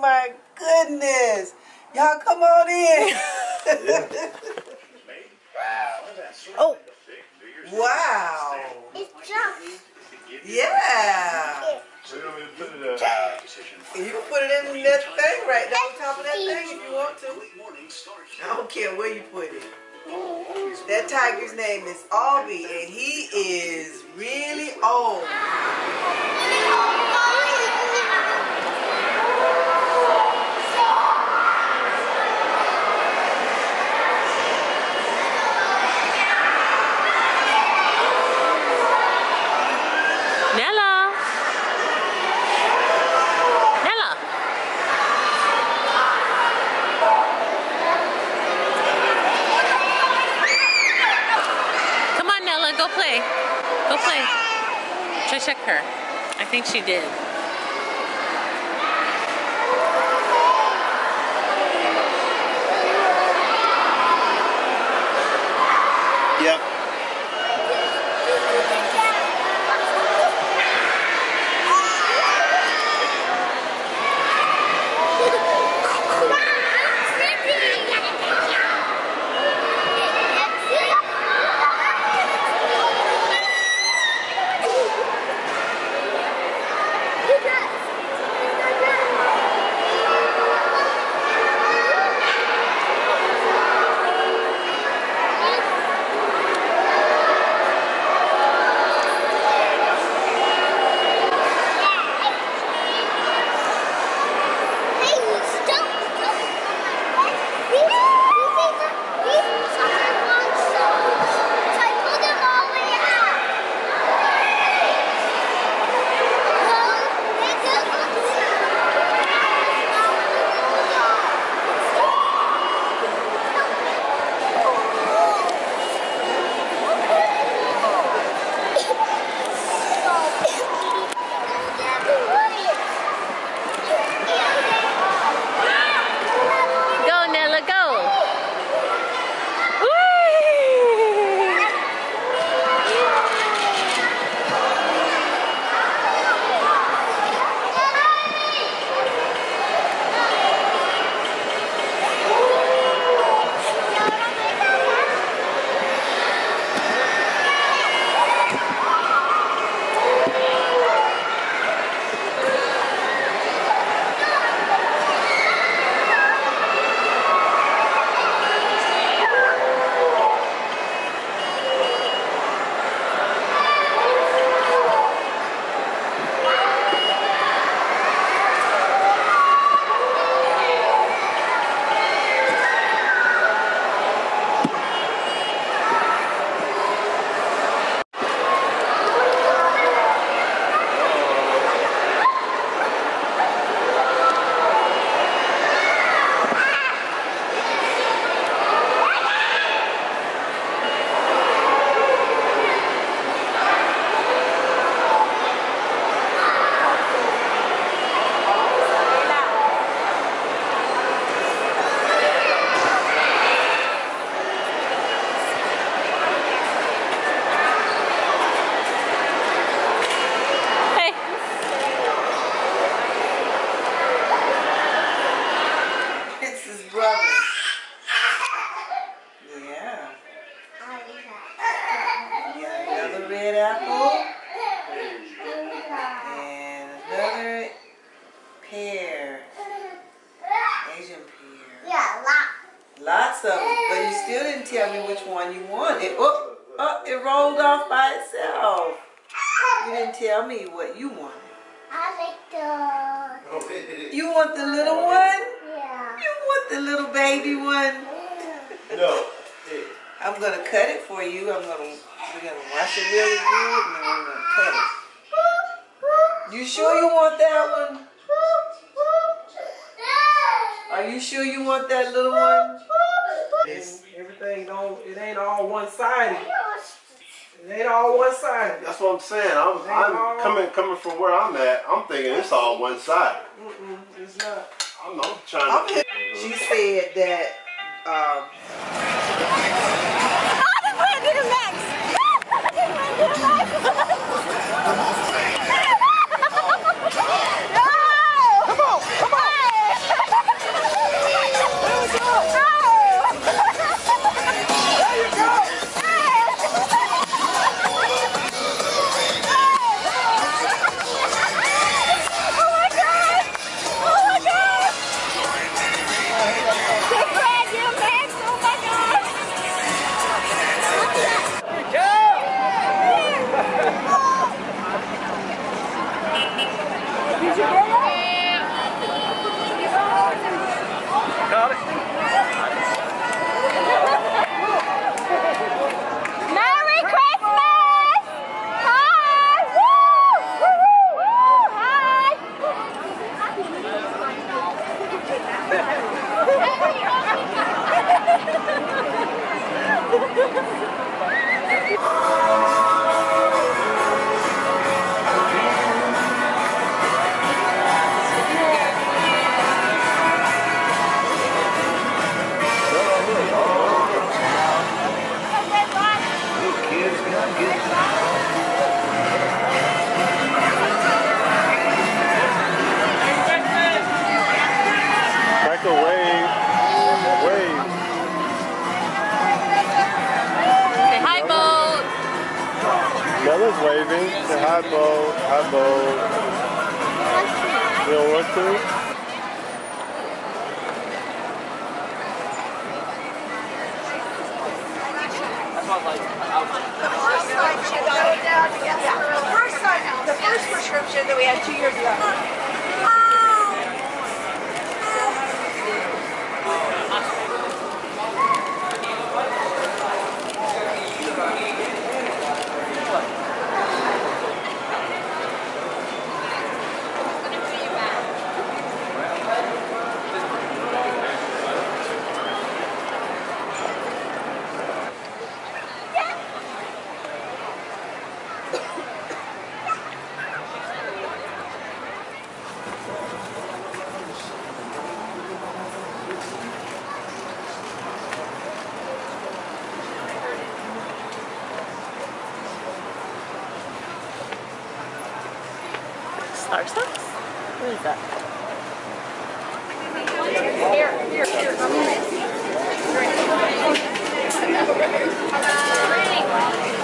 my goodness. Y'all come on in. Oh, wow. It's just. Yeah. We don't even put it You can put it in that thing right there on top of that thing if you want to. I don't care where you put it. That tiger's name is Albie, and he is really old. Check her. I think she did. Lots of them, but you still didn't tell me which one you wanted. Oh, oh, it rolled off by itself. You didn't tell me what you wanted. I like the. You want the little one? Yeah. You want the little baby one? No. I'm gonna cut it for you. I'm gonna we're gonna wash it really good and then we're gonna cut it. You sure you want that one? Are you sure you want that little one? It's, everything don't, it ain't all one-sided. It ain't all one-sided. That's what I'm saying. I'm, I'm coming coming from where I'm at. I'm thinking it's all one side. Mm-mm, it's not. I'm not trying to. Okay. She said that um, waving. Say hi, Bo. Hi, Bo. You want to? First time, the first prescription that we had two years ago. Starbucks? What is that? Here, here, here.